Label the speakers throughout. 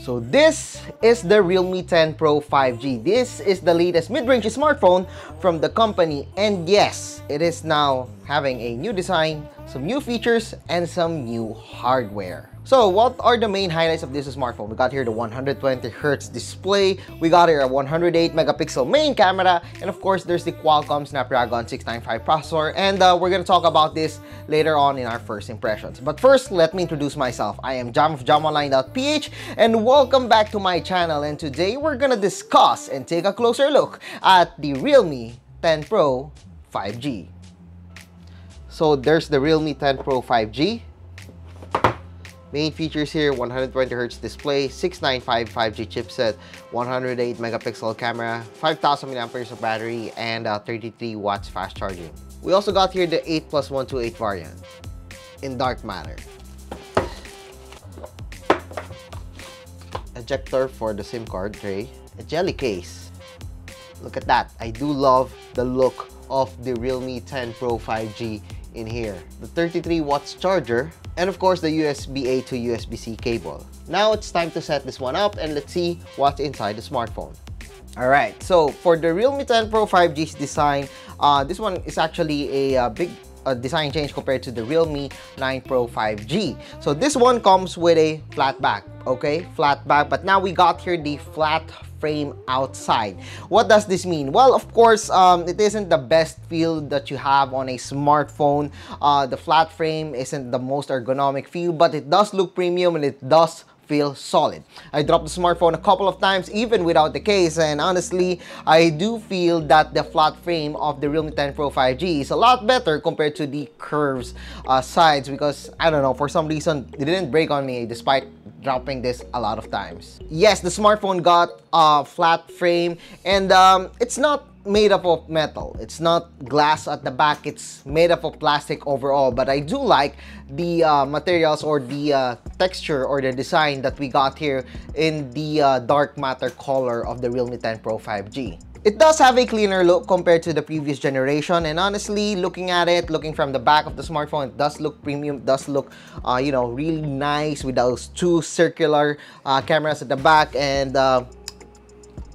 Speaker 1: So this is the Realme 10 Pro 5G. This is the latest mid-range smartphone from the company and yes, it is now having a new design, some new features, and some new hardware. So what are the main highlights of this smartphone? We got here the 120Hz display, we got here a 108 megapixel main camera, and of course there's the Qualcomm Snapdragon 695 processor, and uh, we're gonna talk about this later on in our first impressions. But first, let me introduce myself. I am Jam of JamOnline.ph, and welcome back to my channel, and today we're gonna discuss and take a closer look at the Realme 10 Pro 5G. So there's the Realme 10 Pro 5G. Main features here, 120Hz display, 695 5G chipset, 108 megapixel camera, 5000 mAh of battery, and uh, 33 watts fast charging. We also got here the 8 plus 128 variant in dark matter. Ejector for the SIM card tray, a jelly case. Look at that, I do love the look of the Realme 10 Pro 5G in here. The 33 watts charger, and of course the USB-A to USB-C cable. Now it's time to set this one up and let's see what's inside the smartphone. Alright, so for the Realme 10 Pro 5G's design, uh, this one is actually a, a uh, big a design change compared to the Realme 9 Pro 5G. So this one comes with a flat back, okay? Flat back, but now we got here the flat frame outside. What does this mean? Well, of course, um, it isn't the best feel that you have on a smartphone. Uh, the flat frame isn't the most ergonomic feel, but it does look premium and it does feel solid. I dropped the smartphone a couple of times even without the case and honestly, I do feel that the flat frame of the Realme 10 Pro 5G is a lot better compared to the curves uh, sides because I don't know, for some reason, it didn't break on me despite dropping this a lot of times. Yes, the smartphone got a flat frame and um, it's not made up of metal. It's not glass at the back. It's made up of plastic overall. But I do like the uh, materials or the uh, texture or the design that we got here in the uh, dark matter color of the Realme 10 Pro 5G. It does have a cleaner look compared to the previous generation and honestly looking at it, looking from the back of the smartphone, it does look premium, does look uh, you know really nice with those two circular uh, cameras at the back and uh,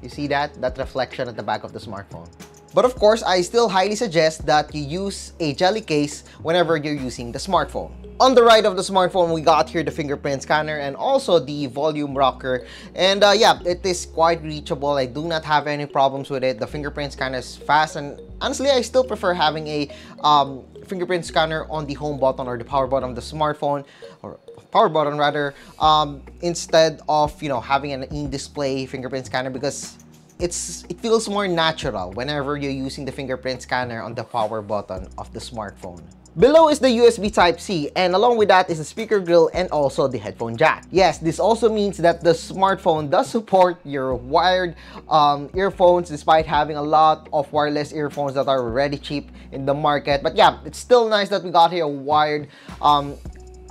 Speaker 1: you see that? That reflection at the back of the smartphone. But of course, I still highly suggest that you use a jelly case whenever you're using the smartphone. On the right of the smartphone, we got here the fingerprint scanner and also the volume rocker. And uh, yeah, it is quite reachable. I do not have any problems with it. The fingerprint scanner is fast and honestly, I still prefer having a um, fingerprint scanner on the home button or the power button of the smartphone or power button rather, um, instead of, you know, having an in-display fingerprint scanner because it's it feels more natural whenever you're using the fingerprint scanner on the power button of the smartphone. Below is the USB Type-C and along with that is the speaker grill and also the headphone jack. Yes, this also means that the smartphone does support your wired um, earphones despite having a lot of wireless earphones that are already cheap in the market. But yeah, it's still nice that we got here a wired um,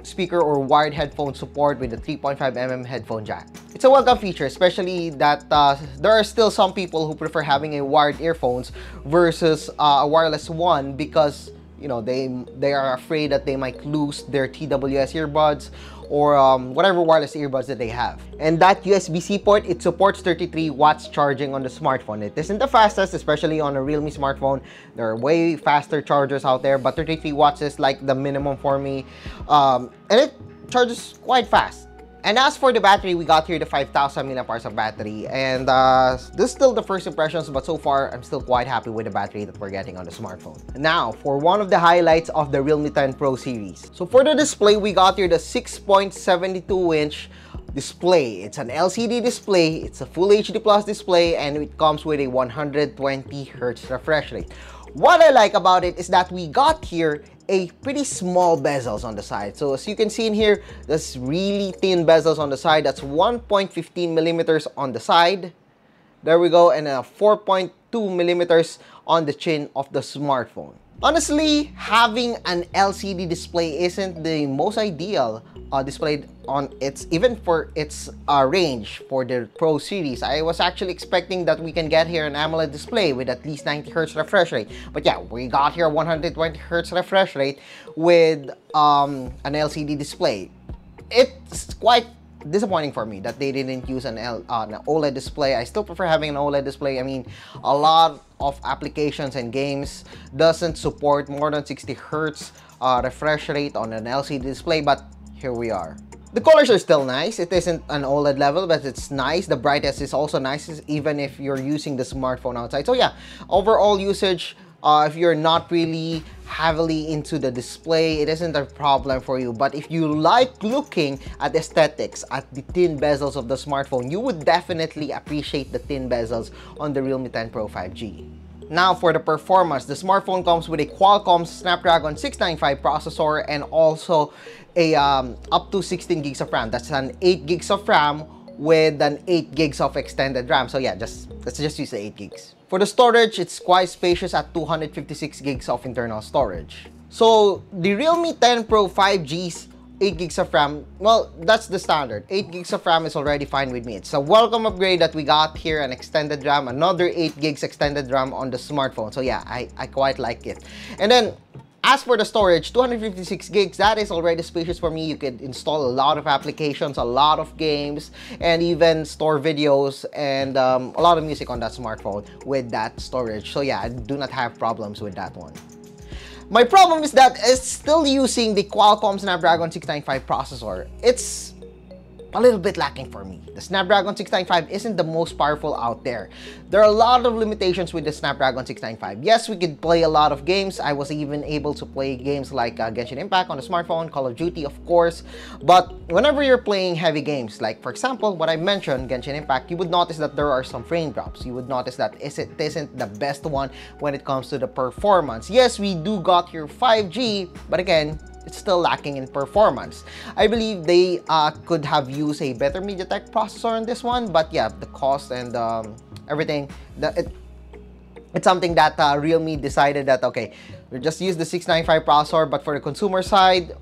Speaker 1: speaker or wired headphone support with the 3.5mm headphone jack. It's a welcome feature, especially that uh, there are still some people who prefer having a wired earphones versus uh, a wireless one because you know they they are afraid that they might lose their TWS earbuds or um, whatever wireless earbuds that they have. And that USB-C port, it supports 33 watts charging on the smartphone. It isn't the fastest, especially on a Realme smartphone. There are way faster chargers out there, but 33 watts is like the minimum for me. Um, and it charges quite fast. And as for the battery, we got here the 5000 mAh of battery. And uh, this is still the first impressions, but so far, I'm still quite happy with the battery that we're getting on the smartphone. Now, for one of the highlights of the Realme 10 Pro series. So for the display, we got here the 6.72-inch display. It's an LCD display, it's a Full HD Plus display, and it comes with a 120 Hz refresh rate. What I like about it is that we got here a pretty small bezels on the side. So as you can see in here, there's really thin bezels on the side. That's 1.15 millimeters on the side. There we go. And a 4.2 millimeters on the chin of the smartphone. Honestly, having an LCD display isn't the most ideal uh, displayed on its even for its uh, range for the Pro series. I was actually expecting that we can get here an AMOLED display with at least 90 Hz refresh rate. But yeah, we got here 120 Hz refresh rate with um, an LCD display. It's quite disappointing for me that they didn't use an, L, uh, an OLED display. I still prefer having an OLED display. I mean, a lot of applications and games doesn't support more than 60 hertz uh, refresh rate on an LCD display, but here we are. The colors are still nice. It isn't an OLED level, but it's nice. The brightness is also nice, even if you're using the smartphone outside. So yeah, overall usage, uh, if you're not really heavily into the display, it isn't a problem for you. But if you like looking at aesthetics, at the thin bezels of the smartphone, you would definitely appreciate the thin bezels on the Realme 10 Pro 5G. Now for the performance, the smartphone comes with a Qualcomm Snapdragon 695 processor and also a um, up to 16 gigs of RAM. That's an 8 gigs of RAM with an 8 gigs of extended RAM. So yeah, just let's just use the 8 gigs. For the storage, it's quite spacious at 256 gigs of internal storage. So the Realme 10 Pro 5G's 8 gigs of RAM, well, that's the standard. 8 gigs of RAM is already fine with me. It's a welcome upgrade that we got here, an extended RAM, another 8 gigs extended RAM on the smartphone. So yeah, I, I quite like it. And then as for the storage, 256 gigs, that is already spacious for me. You can install a lot of applications, a lot of games, and even store videos and um, a lot of music on that smartphone with that storage. So yeah, I do not have problems with that one. My problem is that it's still using the Qualcomm Snapdragon 695 processor. It's a little bit lacking for me. The Snapdragon 695 isn't the most powerful out there. There are a lot of limitations with the Snapdragon 695. Yes, we could play a lot of games. I was even able to play games like uh, Genshin Impact on the smartphone, Call of Duty, of course. But whenever you're playing heavy games, like for example, what I mentioned, Genshin Impact, you would notice that there are some frame drops. You would notice that it isn't the best one when it comes to the performance. Yes, we do got your 5G, but again, it's still lacking in performance. I believe they uh, could have used a better MediaTek processor on this one, but yeah, the cost and um, everything, the, it, it's something that uh, Realme decided that, okay, we just use the 695 processor, but for the consumer side,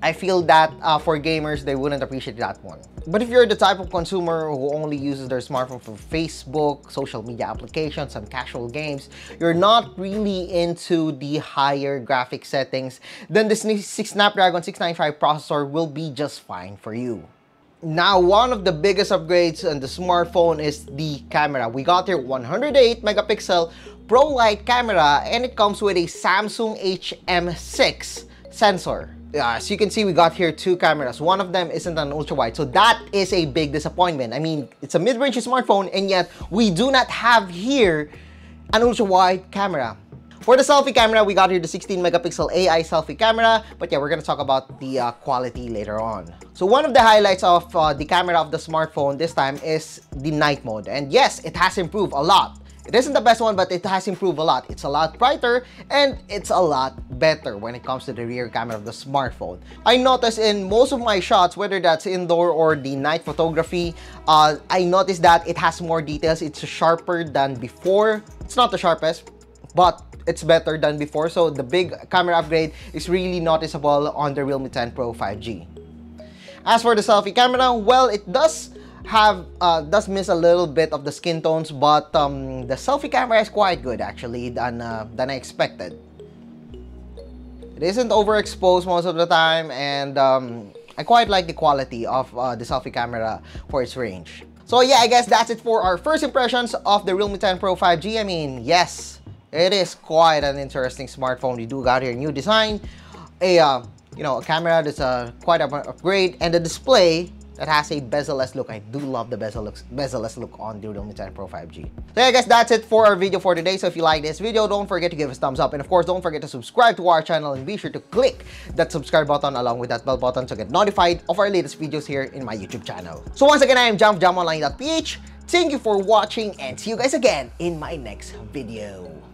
Speaker 1: I feel that uh, for gamers, they wouldn't appreciate that one. But if you're the type of consumer who only uses their smartphone for Facebook, social media applications, and casual games, you're not really into the higher graphic settings, then this Snapdragon 695 processor will be just fine for you. Now, one of the biggest upgrades on the smartphone is the camera. We got here 108 megapixel Pro Light camera and it comes with a Samsung HM6 sensor as you can see, we got here two cameras. One of them isn't an ultra-wide, so that is a big disappointment. I mean, it's a mid-range smartphone, and yet we do not have here an ultra-wide camera. For the selfie camera, we got here the 16 megapixel AI selfie camera, but yeah, we're gonna talk about the uh, quality later on. So one of the highlights of uh, the camera of the smartphone this time is the night mode. And yes, it has improved a lot. It isn't the best one, but it has improved a lot. It's a lot brighter and it's a lot better when it comes to the rear camera of the smartphone. I noticed in most of my shots, whether that's indoor or the night photography, uh, I noticed that it has more details. It's sharper than before. It's not the sharpest, but it's better than before. So the big camera upgrade is really noticeable on the Realme 10 Pro 5G. As for the selfie camera, well, it does have uh, does miss a little bit of the skin tones, but um, the selfie camera is quite good actually than uh, than I expected. It isn't overexposed most of the time, and um, I quite like the quality of uh, the selfie camera for its range. So yeah, I guess that's it for our first impressions of the Realme 10 Pro 5G. I mean, yes, it is quite an interesting smartphone. You do got here new design, a uh, you know a camera that's uh, quite a upgrade, and the display that has a bezel-less look. I do love the bezel-less bezel-less look on the 10 Pro 5G. So yeah guys, that's it for our video for today. So if you like this video, don't forget to give us a thumbs up. And of course, don't forget to subscribe to our channel and be sure to click that subscribe button along with that bell button to get notified of our latest videos here in my YouTube channel. So once again, I am JamJamOnline.ph. Thank you for watching and see you guys again in my next video.